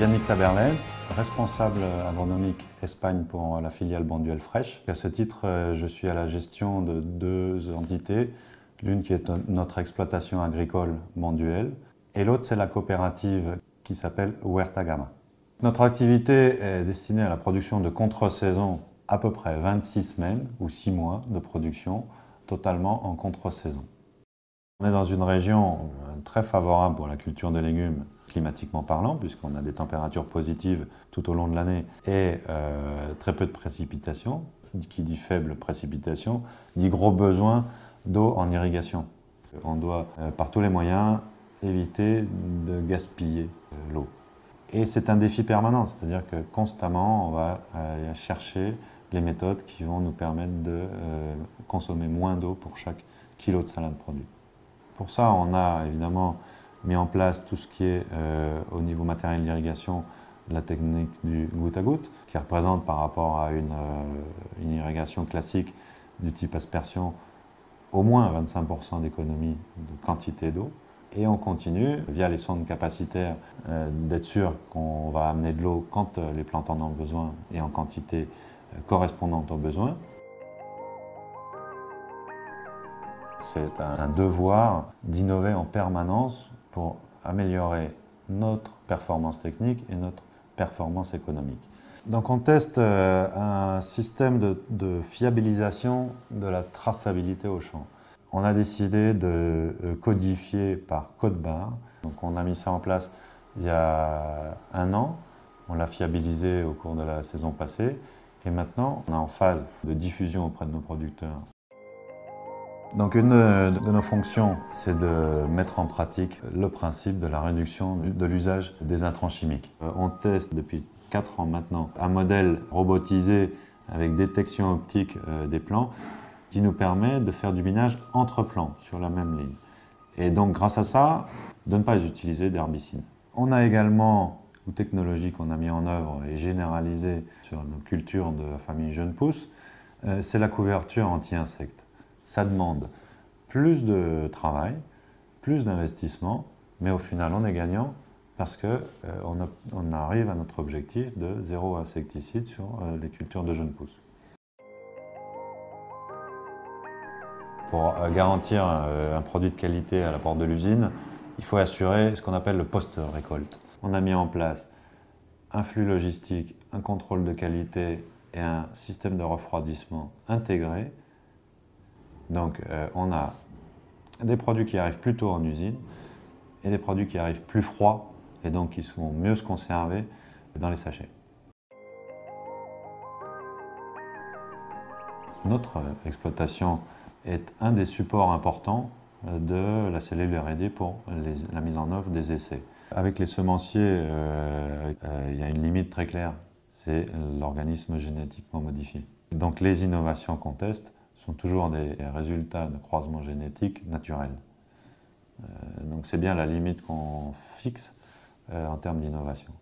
Yannick Taberlet, responsable agronomique Espagne pour la filiale Bonduel Fresh. À ce titre, je suis à la gestion de deux entités. L'une qui est notre exploitation agricole Bonduel et l'autre c'est la coopérative qui s'appelle Huerta Gama. Notre activité est destinée à la production de contre-saison à peu près 26 semaines ou 6 mois de production totalement en contre-saison. On est dans une région euh, très favorable pour la culture de légumes climatiquement parlant, puisqu'on a des températures positives tout au long de l'année et euh, très peu de précipitations. Qui dit faible précipitation dit gros besoin d'eau en irrigation. On doit euh, par tous les moyens éviter de gaspiller l'eau. Et c'est un défi permanent, c'est-à-dire que constamment, on va chercher les méthodes qui vont nous permettre de euh, consommer moins d'eau pour chaque kilo de salade produit. Pour ça, on a évidemment mis en place tout ce qui est euh, au niveau matériel d'irrigation, la technique du goutte à goutte, qui représente par rapport à une, euh, irrigation classique du type aspersion au moins 25% d'économie de quantité d'eau. Et on continue, via les sondes capacitaires, euh, d'être sûr qu'on va amener de l'eau quand les plantes en ont besoin et en quantité correspondante aux besoins. C'est un devoir d'innover en permanence pour améliorer notre performance technique et notre performance économique. Donc on teste un système de, de fiabilisation de la traçabilité au champ on a décidé de euh, codifier par code barre. Donc on a mis ça en place il y a un an. On l'a fiabilisé au cours de la saison passée. Et maintenant, on est en phase de diffusion auprès de nos producteurs. Donc une de nos fonctions, c'est de mettre en pratique le principe de la réduction de l'usage des intrants chimiques. Euh, on teste depuis 4 ans maintenant un modèle robotisé avec détection optique euh, des plants qui nous permet de faire du binage entre plants sur la même ligne. Et donc grâce à ça, de ne pas utiliser d'herbicides. On a également une technologie qu'on a mis en œuvre et généralisée sur nos cultures de la famille jeune pousse, euh, c'est la couverture anti-insectes. Ça demande plus de travail, plus d'investissement, mais au final on est gagnant parce qu'on euh, on arrive à notre objectif de zéro insecticide sur euh, les cultures de jeunes pousses. Pour euh, garantir un produit de qualité à la porte de l'usine, il faut assurer ce qu'on appelle le post-récolte. On a mis en place un flux logistique, un contrôle de qualité et un système de refroidissement intégré. Donc euh, on a des produits qui arrivent plus tôt en usine et des produits qui arrivent plus froids et donc qui sont mieux conservés dans les sachets. Notre exploitation est un des supports importants euh, de la cellule R&D pour la mise en œuvre des essais. Avec les semenciers, euh, il y a une limite très claire, c'est l'organisme génétiquement modifié. Donc les innovations qu'on teste sont toujours des résultats de croisement génétique naturel. donc c'est bien la limite qu'on fixe en termes d'innovation.